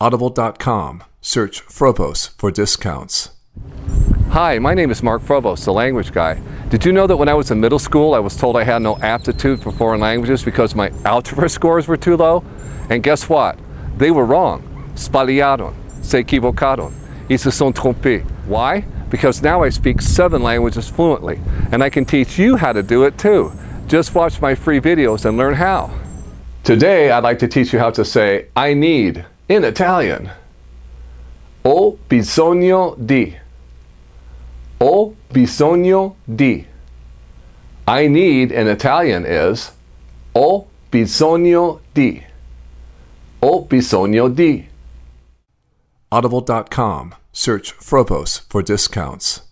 Audible.com. Search Frobose for discounts. Hi, my name is Mark Frobose, the language guy. Did you know that when I was in middle school, I was told I had no aptitude for foreign languages because my algebra scores were too low? And guess what? They were wrong. Spaliaron, se equivocaron, y se son trompés. Why? Because now I speak seven languages fluently, and I can teach you how to do it too. Just watch my free videos and learn how. Today, I'd like to teach you how to say I need in Italian. Ho bisogno di. Ho bisogno di. I need in Italian is Ho bisogno di. Ho bisogno di. Audible.com. Search Frobose for discounts.